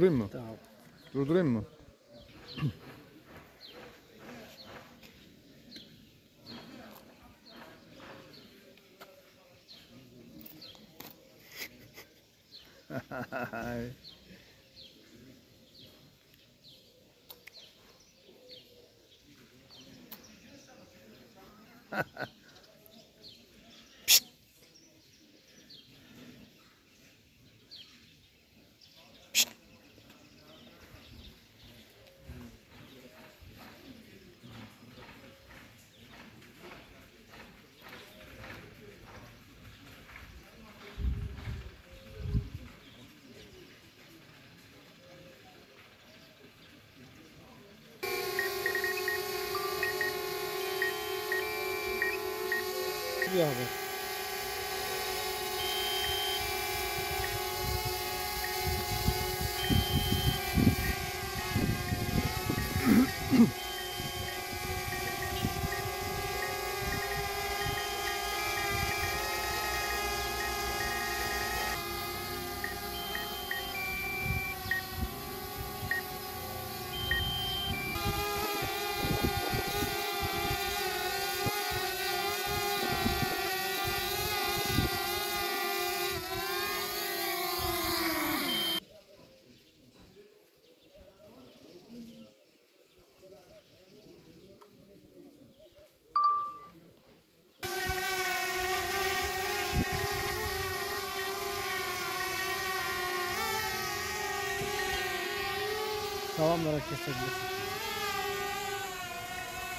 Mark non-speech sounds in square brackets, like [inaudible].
Durdurayım mı? Tamam. Durdurayım mı? Bir haber. [coughs] [coughs] Tamamdır kesebilirsin.